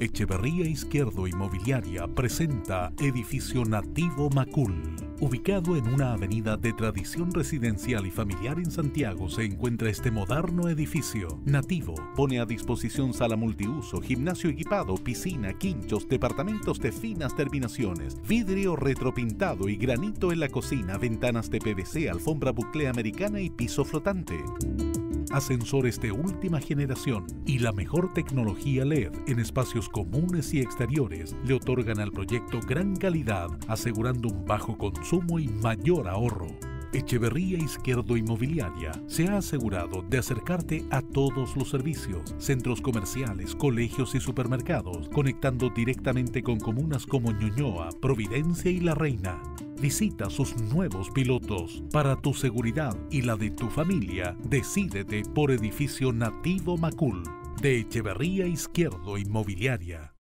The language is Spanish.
Echeverría Izquierdo Inmobiliaria presenta Edificio Nativo Macul. Ubicado en una avenida de tradición residencial y familiar en Santiago se encuentra este moderno edificio. Nativo pone a disposición sala multiuso, gimnasio equipado, piscina, quinchos, departamentos de finas terminaciones, vidrio retropintado y granito en la cocina, ventanas de PVC, alfombra bucle americana y piso flotante ascensores de última generación y la mejor tecnología LED en espacios comunes y exteriores le otorgan al proyecto gran calidad, asegurando un bajo consumo y mayor ahorro. Echeverría Izquierdo Inmobiliaria se ha asegurado de acercarte a todos los servicios, centros comerciales, colegios y supermercados, conectando directamente con comunas como Ñuñoa, Providencia y La Reina. Visita sus nuevos pilotos. Para tu seguridad y la de tu familia, decídete por Edificio Nativo Macul de Echeverría Izquierdo Inmobiliaria.